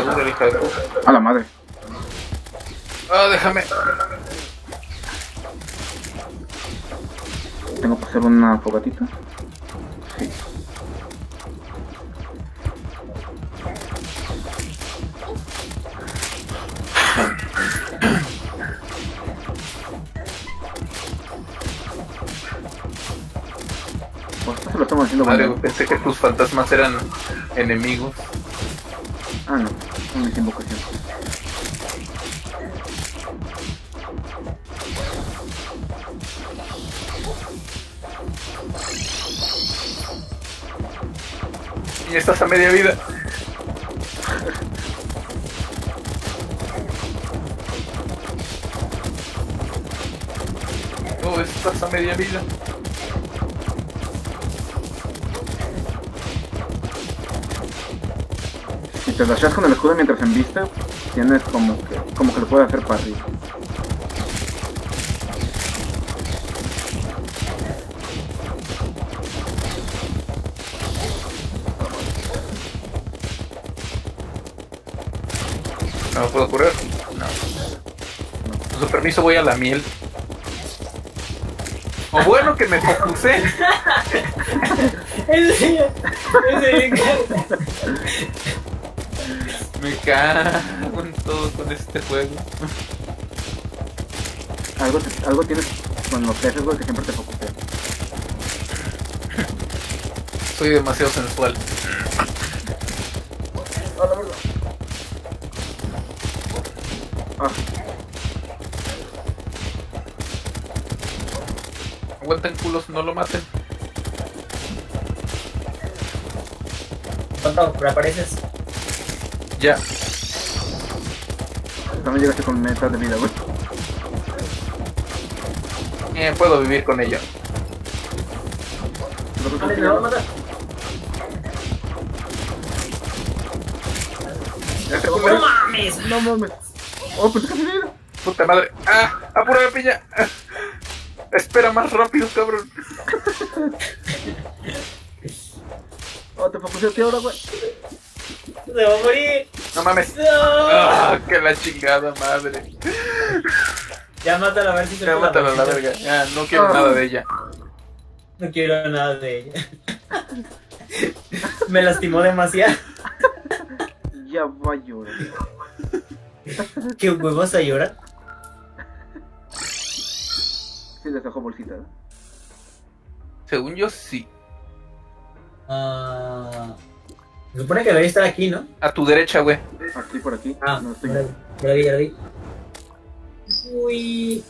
hija de puta. A la madre. Ah, déjame. Tengo que hacer una fogatita. Sí. Pues se lo estamos haciendo Madre, pensé que tus fantasmas eran enemigos. Ah, no. Son mis invocaciones. Y estás a media vida. Oh, estás a media vida. Si te dashas con el escudo mientras en vista, tienes como que, como que lo puedes hacer para arriba. No puedo curar. No. Con su permiso voy a la miel. O bueno que me focusé. Ese, ese, Me cago en todo con este juego. Algo, te- algo tienes con los jefes, güey, que siempre te focusea. Soy demasiado sensual. Ah, la verdad. Ah, Aguanten culos, no lo maten. ¿Cuánto reapareces? Ya. también llegaste con meta de vida, güey. Eh, puedo vivir con ella. Lo que Vale, consigue- me va a matar. Ya te ¡No mames! No mames. Oh, pues casi vida. Puta madre. ¡Ah! ¡Apura la piña! Ah. Espera más rápido, cabrón. Oh, te focuseaste ahora, güey. ¡Se va a morir! No mames. ¡No! ¡Ah! ¡Que la chingada madre! Ya mátala a ver si se Ya mátala a la verga. Ya, no quiero nada de ella. No quiero nada de ella. Me lastimó demasiado. Ya va a llorar. ¿Qué huevos a llorar? Sí, les dejo bolsita, ¿eh? Según yo, sí. Ah, se supone que debería estar aquí, ¿no? A tu derecha, güey. Aquí por aquí. Ah, no estoy. ya lo vi, ya lo vi. Uy.